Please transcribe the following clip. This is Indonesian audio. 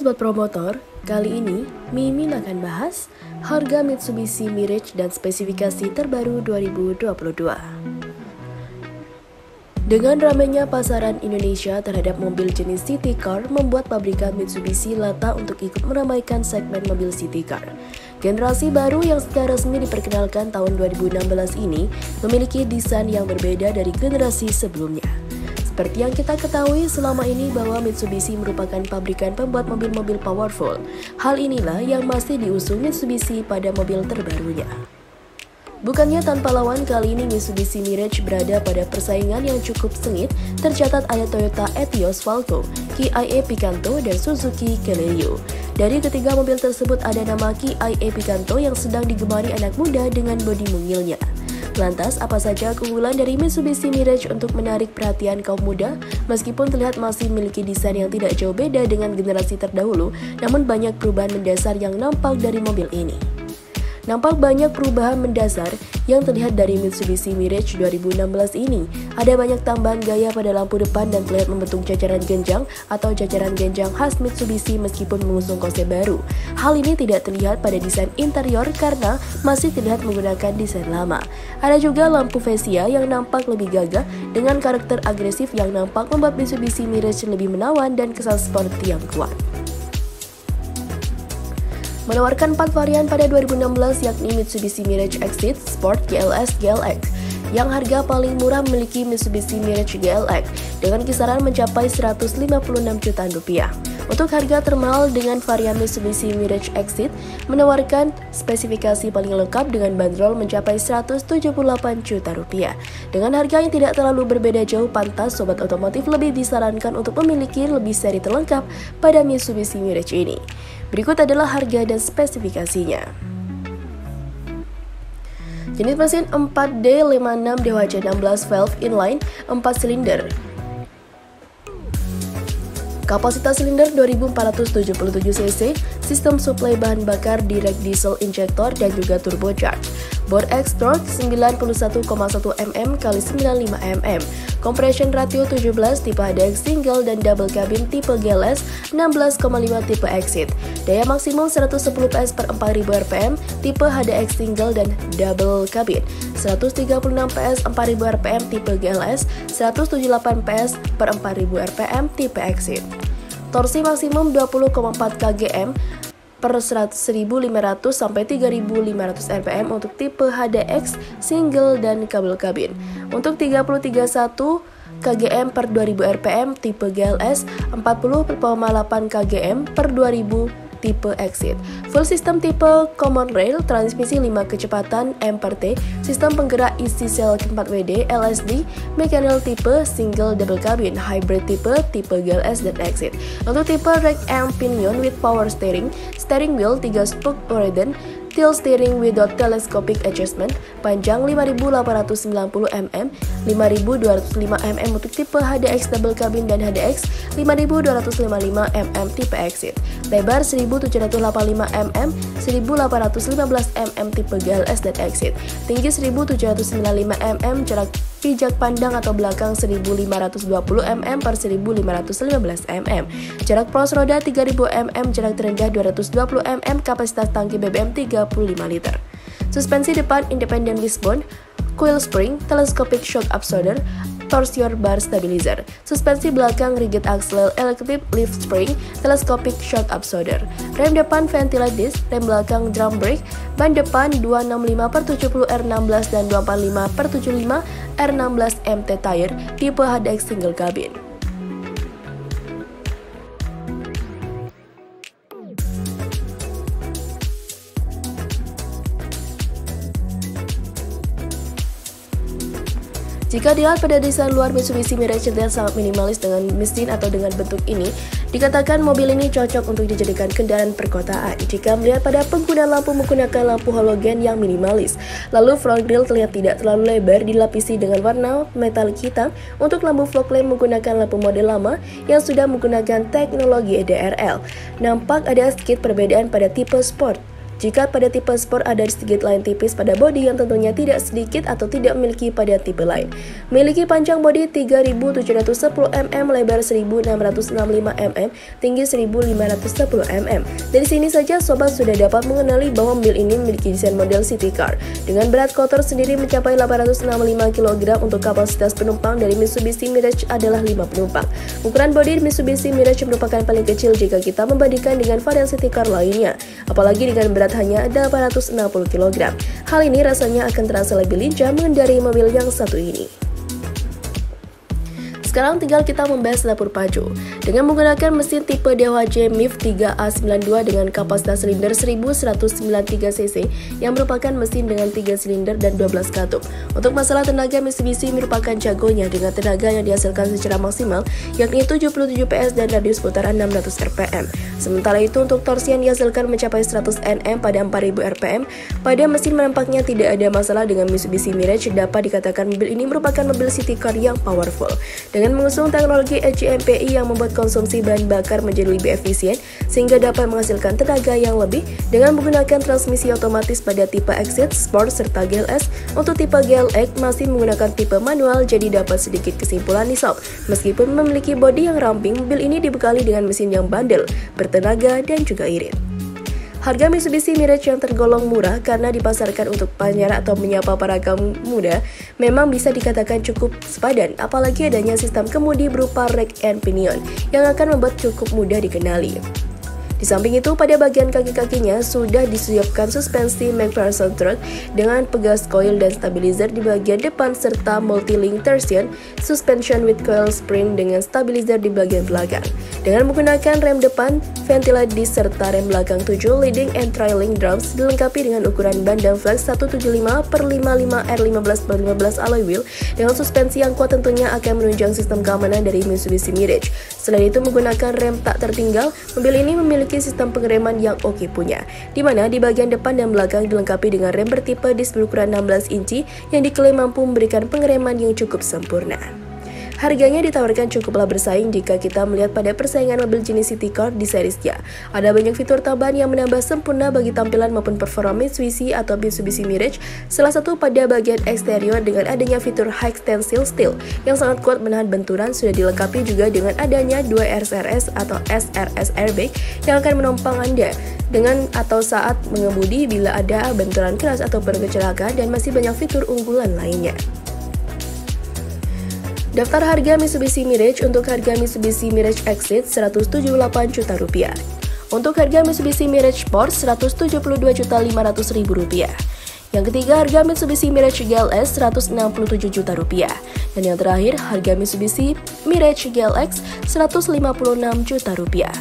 Sobat Promotor, kali ini Mimin akan bahas harga Mitsubishi Mirage dan spesifikasi terbaru 2022. Dengan ramainya pasaran Indonesia terhadap mobil jenis city car membuat pabrikan Mitsubishi lata untuk ikut meramaikan segmen mobil city car. Generasi baru yang secara resmi diperkenalkan tahun 2016 ini memiliki desain yang berbeda dari generasi sebelumnya. Seperti yang kita ketahui selama ini bahwa Mitsubishi merupakan pabrikan pembuat mobil-mobil powerful. Hal inilah yang masih diusung Mitsubishi pada mobil terbarunya. Bukannya tanpa lawan kali ini Mitsubishi Mirage berada pada persaingan yang cukup sengit, tercatat ada Toyota Etios Falco, Kia Picanto, dan Suzuki Celerio. Dari ketiga mobil tersebut ada nama Kia Picanto yang sedang digemari anak muda dengan bodi mungilnya. Lantas, apa saja keunggulan dari Mitsubishi Mirage untuk menarik perhatian kaum muda? Meskipun terlihat masih memiliki desain yang tidak jauh beda dengan generasi terdahulu, namun banyak perubahan mendasar yang nampak dari mobil ini. Nampak banyak perubahan mendasar yang terlihat dari Mitsubishi Mirage 2016 ini. Ada banyak tambahan gaya pada lampu depan dan terlihat membentuk jajaran genjang atau jajaran genjang khas Mitsubishi meskipun mengusung konsep baru. Hal ini tidak terlihat pada desain interior karena masih terlihat menggunakan desain lama. Ada juga lampu Vesia yang nampak lebih gagah dengan karakter agresif yang nampak membuat Mitsubishi Mirage lebih menawan dan kesan sporty yang kuat menawarkan empat varian pada 2016 yakni Mitsubishi Mirage Exit, Sport, GLS, GLX. Yang harga paling murah memiliki Mitsubishi Mirage GLX dengan kisaran mencapai 156 jutaan rupiah. Untuk harga termahal dengan varian Mitsubishi Mirage Exit menawarkan spesifikasi paling lengkap dengan bandrol mencapai 178 juta rupiah. Dengan harga yang tidak terlalu berbeda jauh pantas sobat otomotif lebih disarankan untuk memiliki lebih seri terlengkap pada Mitsubishi Mirage ini. Berikut adalah harga dan spesifikasinya. Jenis mesin 4D56 DHC 16 valve inline 4 silinder Kapasitas silinder 2477 cc, sistem suplai bahan bakar direct diesel injector dan juga turbocharge. Bore X torque 91,1 mm x 95 mm. Compression ratio 17 tipe HDX single dan double cabin tipe GLS 16,5 tipe exit. Daya maksimum 110 PS per 4000 rpm tipe HDX single dan double cabin. 136 PS 4000 rpm tipe GLS, 178 PS per 4000 rpm tipe exit. Torsi maksimum 20,4 kgm per 1500 sampai 3500 rpm untuk tipe HDX single dan kabel kabin. Untuk 3031 kgm per 2000 rpm tipe GLS 40,8 kgm per 2000 tipe exit. Full system tipe common rail, transmisi 5 kecepatan M per T, sistem penggerak isi sel 4WD, LSD, mechanical tipe single double cabin, hybrid tipe, tipe GLS dan exit. Untuk tipe rack and pinion with power steering, steering wheel 3 spoke Oreden, tilt steering without telescopic adjustment, panjang 5890 mm, 5205 mm untuk tipe HDX double cabin dan HDX 5255 mm tipe exit, lebar 1785 mm, 1815 mm tipe GLS dan exit, tinggi 1795 mm, jarak pijak pandang atau belakang 1520 mm per 1515 mm. Jarak pros roda 3000 mm, jarak terendah 220 mm, kapasitas tangki BBM 35 liter. Suspensi depan independent wishbone, coil spring, telescopic shock absorber, torsion bar stabilizer, suspensi belakang rigid axle, electric lift spring, telescopic shock absorber, rem depan ventilated disc, rem belakang drum brake, ban depan 265 per 70 R16 dan 245 per 75 R16 MT tire tipe HDX single cabin. Jika dilihat pada desain luar Mitsubishi Mirage yang sangat minimalis dengan mesin atau dengan bentuk ini, dikatakan mobil ini cocok untuk dijadikan kendaraan perkotaan. Jika melihat pada pengguna lampu menggunakan lampu halogen yang minimalis, lalu front grille terlihat tidak terlalu lebar dilapisi dengan warna metalik hitam untuk lampu fog lamp menggunakan lampu model lama yang sudah menggunakan teknologi EDRL. Nampak ada sedikit perbedaan pada tipe sport jika pada tipe sport ada sedikit lain tipis pada bodi yang tentunya tidak sedikit atau tidak memiliki pada tipe lain. Memiliki panjang bodi 3710 mm, lebar 1665 mm, tinggi 1510 mm. Dari sini saja sobat sudah dapat mengenali bahwa mobil ini memiliki desain model city car. Dengan berat kotor sendiri mencapai 865 kg untuk kapasitas penumpang dari Mitsubishi Mirage adalah 5 penumpang. Ukuran bodi Mitsubishi Mirage merupakan paling kecil jika kita membandingkan dengan varian city car lainnya. Apalagi dengan berat berat hanya 860 kg. Hal ini rasanya akan terasa lebih lincah mengendarai mobil yang satu ini. Sekarang tinggal kita membahas dapur pacu. Dengan menggunakan mesin tipe DHJ MIF 3A92 dengan kapasitas silinder 1193 cc yang merupakan mesin dengan 3 silinder dan 12 katup. Untuk masalah tenaga Mitsubishi merupakan jagonya dengan tenaga yang dihasilkan secara maksimal yakni 77 PS dan radius putaran 600 rpm. Sementara itu untuk torsi yang dihasilkan mencapai 100 Nm pada 4000 rpm, pada mesin menampaknya tidak ada masalah dengan Mitsubishi Mirage dapat dikatakan mobil ini merupakan mobil city car yang powerful. Mengusung teknologi HMPI yang membuat konsumsi bahan bakar menjadi lebih efisien sehingga dapat menghasilkan tenaga yang lebih dengan menggunakan transmisi otomatis pada tipe Exit, Sport, serta GLS. Untuk tipe GLX masih menggunakan tipe manual jadi dapat sedikit kesimpulan nih sob. Meskipun memiliki bodi yang ramping, mobil ini dibekali dengan mesin yang bandel, bertenaga, dan juga irit. Harga Mitsubishi Mirage yang tergolong murah karena dipasarkan untuk penjara atau menyapa para kaum muda memang bisa dikatakan cukup sepadan, apalagi adanya sistem kemudi berupa rack and pinion yang akan membuat cukup mudah dikenali. Di samping itu, pada bagian kaki-kakinya sudah disiapkan suspensi McPherson Truck dengan pegas coil dan stabilizer di bagian depan serta multi-link torsion suspension with coil spring dengan stabilizer di bagian belakang. Dengan menggunakan rem depan, ventilator disc serta rem belakang 7 leading and trailing drums dilengkapi dengan ukuran ban dan flex 175 per 55 R15 per 15 alloy wheel dengan suspensi yang kuat tentunya akan menunjang sistem keamanan dari Mitsubishi Mirage. Selain itu menggunakan rem tak tertinggal, mobil ini memiliki sistem pengereman yang oke punya, di mana di bagian depan dan belakang dilengkapi dengan rem bertipe disc berukuran 16 inci yang diklaim mampu memberikan pengereman yang cukup sempurna. Harganya ditawarkan cukuplah bersaing jika kita melihat pada persaingan mobil jenis city car di serisnya. Ada banyak fitur tambahan yang menambah sempurna bagi tampilan maupun performa Mitsubishi atau Mitsubishi Mirage, salah satu pada bagian eksterior dengan adanya fitur High Tensile Steel yang sangat kuat menahan benturan sudah dilengkapi juga dengan adanya dua RSRS atau SRS airbag yang akan menompang Anda dengan atau saat mengemudi bila ada benturan keras atau kecelakaan dan masih banyak fitur unggulan lainnya. Daftar harga Mitsubishi Mirage untuk harga Mitsubishi Mirage Exit 178 juta rupiah. Untuk harga Mitsubishi Mirage Sport 172 juta 500 ribu rupiah. Yang ketiga harga Mitsubishi Mirage GLS 167 juta rupiah. Dan yang terakhir harga Mitsubishi Mirage GLX 156 juta rupiah.